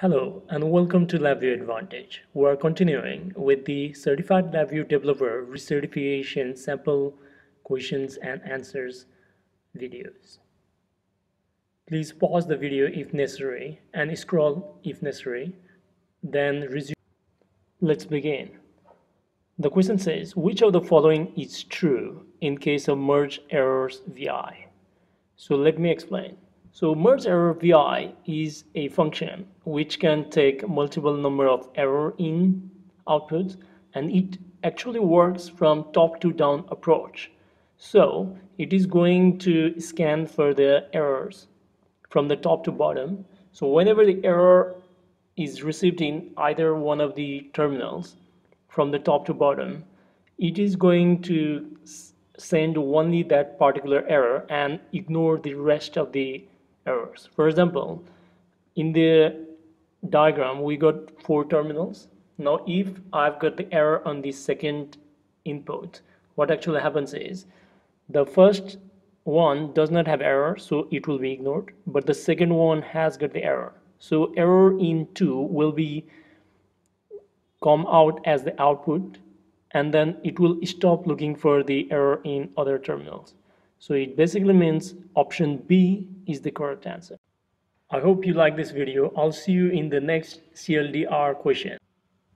Hello and welcome to LabVIEW Advantage. We are continuing with the Certified LabVIEW Developer Recertification Sample Questions and Answers videos. Please pause the video if necessary and scroll if necessary, then resume. Let's begin. The question says, which of the following is true in case of merge errors VI? So let me explain. So merge error vi is a function which can take multiple number of error in outputs and it actually works from top to down approach. So it is going to scan for the errors from the top to bottom. So whenever the error is received in either one of the terminals from the top to bottom, it is going to send only that particular error and ignore the rest of the errors. For example, in the diagram, we got four terminals. Now, if I've got the error on the second input, what actually happens is the first one does not have error, so it will be ignored, but the second one has got the error. So error in 2 will be come out as the output and then it will stop looking for the error in other terminals. So it basically means option B is the correct answer. I hope you like this video. I'll see you in the next CLDR question.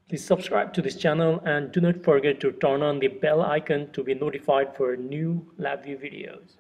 Please subscribe to this channel and do not forget to turn on the bell icon to be notified for new LabVIEW videos.